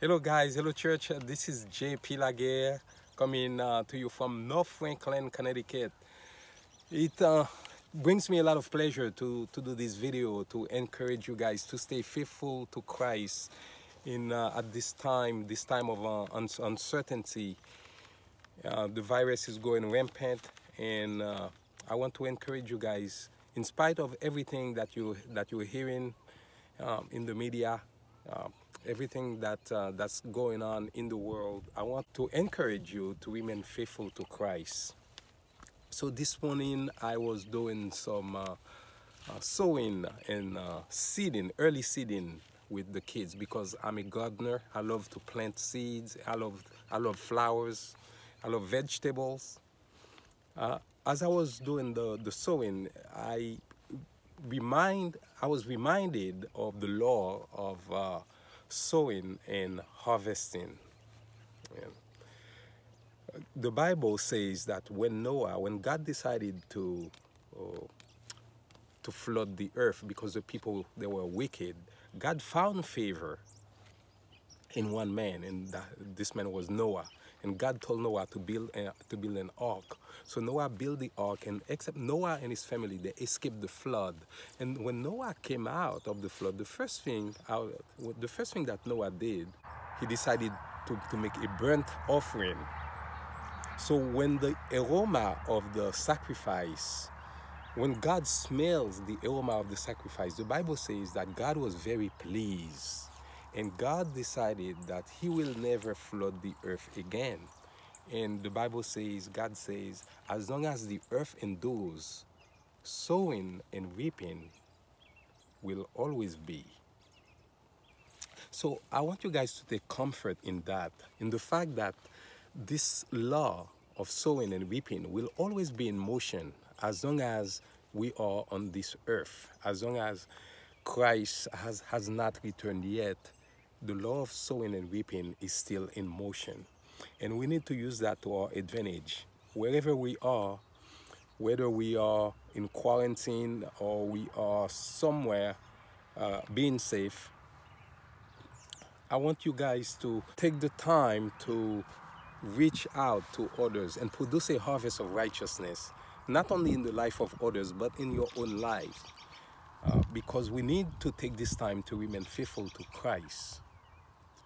Hello guys, hello church. This is JP Laguerre coming uh, to you from North Franklin, Connecticut. It uh, brings me a lot of pleasure to, to do this video to encourage you guys to stay faithful to Christ in uh, at this time, this time of uh, uncertainty. Uh, the virus is going rampant, and uh, I want to encourage you guys, in spite of everything that you that you're hearing um, in the media. Um, everything that uh, that's going on in the world i want to encourage you to remain faithful to christ. So this morning i was doing some uh, uh, sowing and uh, seeding early seeding with the kids because i'm a gardener. I love to plant seeds. I love i love flowers. I love vegetables. Uh, as i was doing the the sowing i remind i was reminded of the law of uh, sowing and harvesting. Yeah. The Bible says that when Noah, when God decided to uh, to flood the earth because the people they were wicked, God found favor in one man, and that, this man was Noah. And God told Noah to build uh, to build an ark. So Noah built the ark, and except Noah and his family, they escaped the flood. And when Noah came out of the flood, the first thing out, the first thing that Noah did, he decided to, to make a burnt offering. So when the aroma of the sacrifice, when God smells the aroma of the sacrifice, the Bible says that God was very pleased. And God decided that He will never flood the earth again. And the Bible says, God says, as long as the earth endures, sowing and reaping will always be. So I want you guys to take comfort in that, in the fact that this law of sowing and reaping will always be in motion as long as we are on this earth, as long as Christ has, has not returned yet the law of sowing and reaping is still in motion. And we need to use that to our advantage. Wherever we are, whether we are in quarantine or we are somewhere uh, being safe, I want you guys to take the time to reach out to others and produce a harvest of righteousness, not only in the life of others, but in your own life. Uh, because we need to take this time to remain faithful to Christ.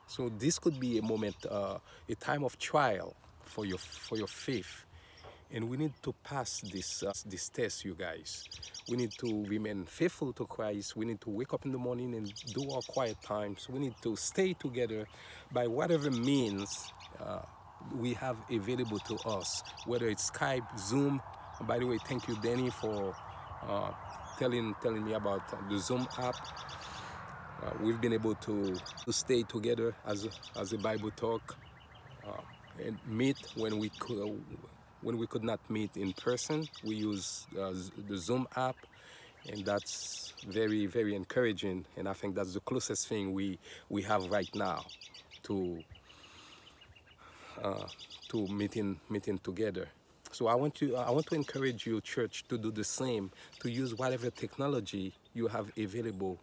So this could be a moment, uh, a time of trial for your for your faith, and we need to pass this uh, this test, you guys. We need to remain faithful to Christ. We need to wake up in the morning and do our quiet times. We need to stay together by whatever means uh, we have available to us, whether it's Skype, Zoom. By the way, thank you, Danny, for uh, telling telling me about the Zoom app. Uh, we've been able to, to stay together as as a Bible talk uh, and meet when we could when we could not meet in person. We use uh, the Zoom app, and that's very very encouraging. And I think that's the closest thing we we have right now to uh, to meeting meeting together. So I want to I want to encourage you, church, to do the same. To use whatever technology you have available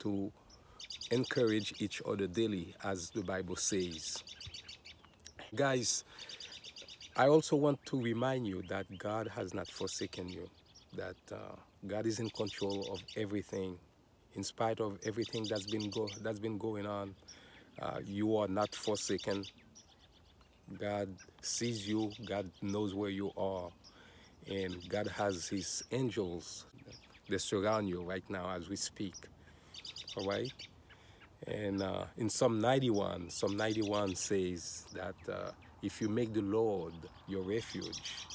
to encourage each other daily, as the Bible says. Guys, I also want to remind you that God has not forsaken you, that uh, God is in control of everything. In spite of everything that's been, go that's been going on, uh, you are not forsaken. God sees you, God knows where you are, and God has His angels that surround you right now as we speak. All right? And uh, in Psalm 91, Psalm 91 says that uh, if you make the Lord your refuge,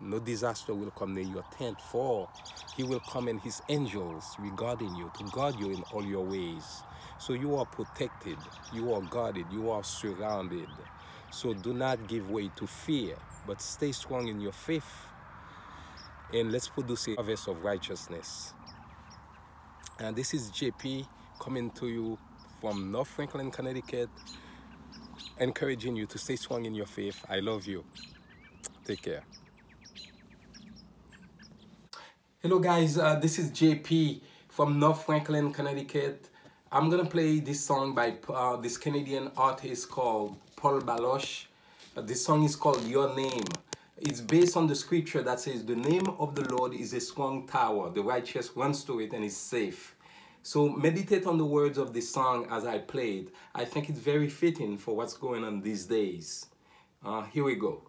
no disaster will come near your tent, for he will come and his angels regarding you to guard you in all your ways. So you are protected, you are guarded, you are surrounded. So do not give way to fear, but stay strong in your faith. And let's produce a harvest of righteousness. And this is JP coming to you from North Franklin, Connecticut, encouraging you to stay strong in your faith. I love you. Take care. Hello, guys. Uh, this is JP from North Franklin, Connecticut. I'm gonna play this song by uh, this Canadian artist called Paul Baloche. Uh, this song is called Your Name. It's based on the scripture that says, The name of the Lord is a strong tower. The righteous runs to it and is safe. So meditate on the words of this song as I played. I think it's very fitting for what's going on these days. Uh, here we go.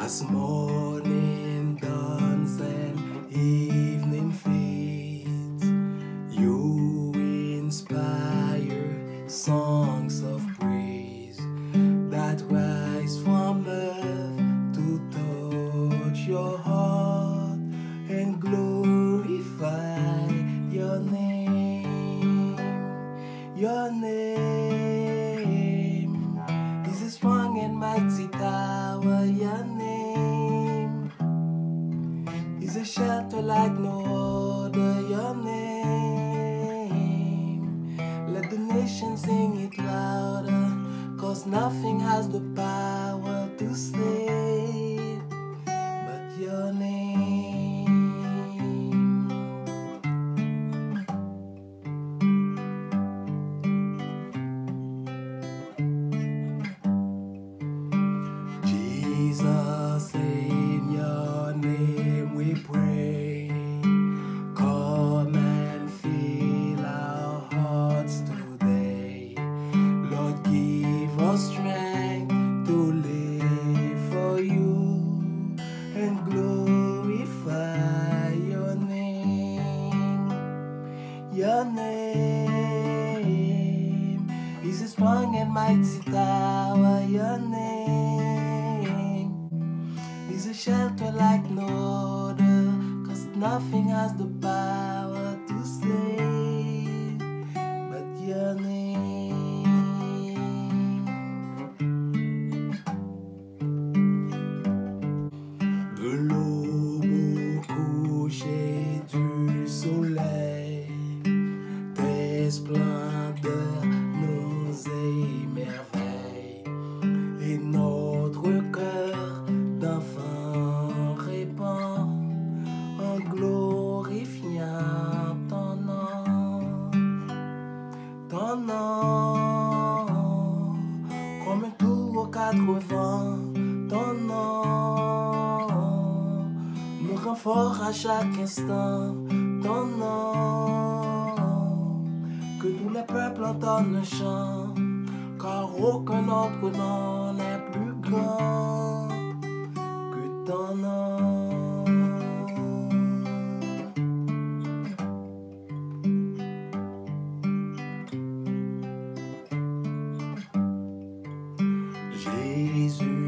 As morning has the power to save but your name. Jesus, and glorify your name. Your name is a strong and mighty tower. Your name is a shelter like no other. Cause nothing has the fort à chaque instant, ton nom, que tous les peuples entendent le chant, car aucun autre nom n'est plus grand que ton nom. Jésus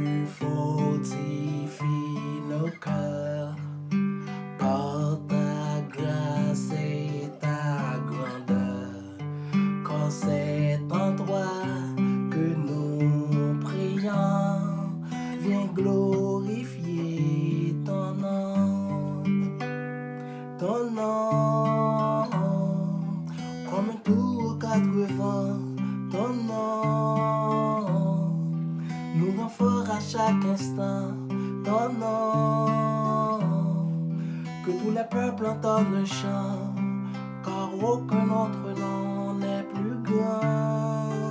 peuples entendent le chant, car aucun autre nom n'est plus grand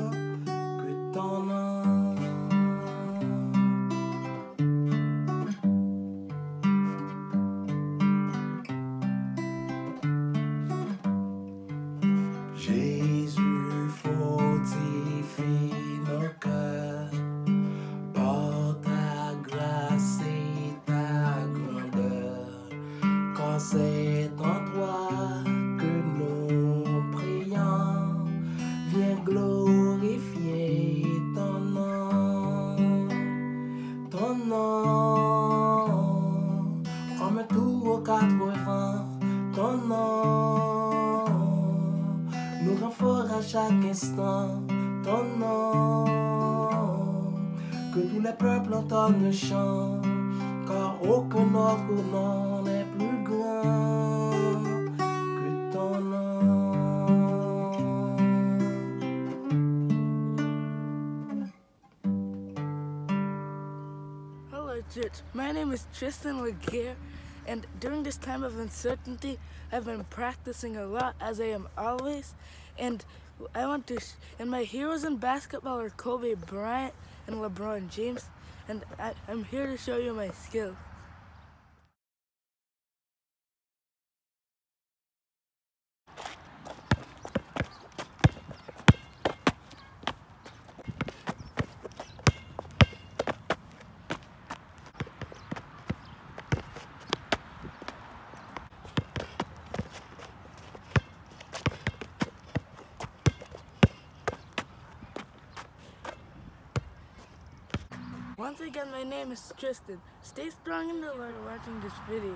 comme tout aux quatre vents, ton nom. Nous rend fort à chaque instant, ton nom, que tous les peuples entendent le chant, car aucun autre nom My name is Tristan Laguerre, and during this time of uncertainty, I've been practicing a lot, as I am always. And I want to, and my heroes in basketball are Kobe Bryant and LeBron James, and I, I'm here to show you my skills. Once again, my name is Tristan. Stay strong in the Lord watching this video.